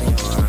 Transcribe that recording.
Thank you.